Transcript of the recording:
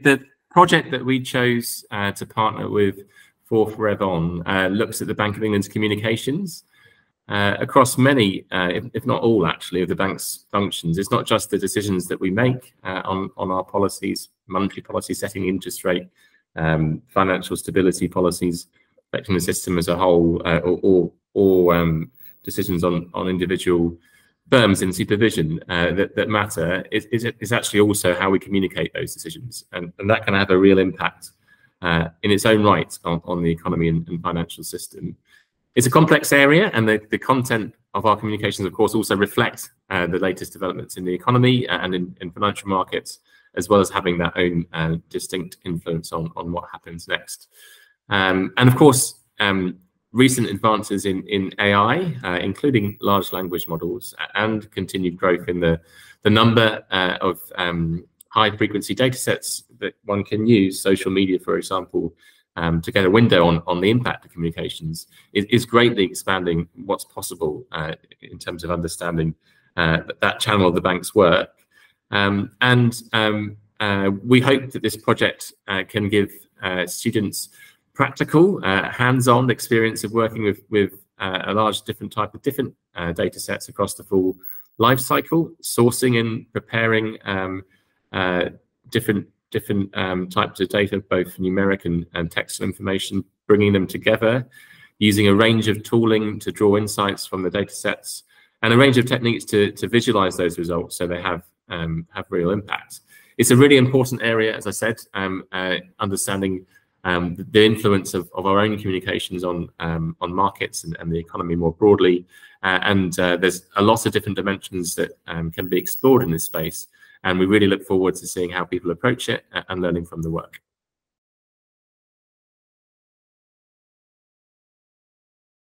the project that we chose uh, to partner with FourthRev on uh, looks at the Bank of England's communications uh, across many, uh, if, if, not all actually, of the bank's functions. It's not just the decisions that we make uh, on, on our policies, monetary policy setting, interest rate, um, financial stability policies, affecting the system as a whole, uh, or, or, or um, decisions on, on individual firms in supervision uh, that, that matter is, is, is, actually also how we communicate those decisions. And, and that can have a real impact uh, in its own right on, on the economy and, and, financial system. It's a complex area and the, the content of our communications, of course, also reflect uh, the latest developments in the economy and in, in financial markets, as well as having that own uh, distinct influence on, on what happens next. Um, and of course, um, recent advances in, in AI, uh, including large language models, and continued growth in the, the number uh, of um, high frequency data sets that one can use, social media, for example, um, to get a window on, on the impact of communications, is, is greatly expanding what's possible uh, in terms of understanding uh, that channel of the bank's work. Um, and um, uh, we hope that this project uh, can give students practical, uh, hands-on experience of working with, with uh, a large different type of different uh, data sets across the full life cycle, sourcing and preparing um, uh, different different um, types of data, both numeric and, and textual information, bringing them together, using a range of tooling to draw insights from the data sets, and a range of techniques to, to visualize those results so they have um, have real impact. It's a really important area, as I said, um, uh, understanding um, the influence of, of our own communications on um, on markets and, and, the economy more broadly. Uh, and uh, there's a lot of different dimensions that um, can be explored in this space. And we really look forward to seeing how people approach it and learning from the work.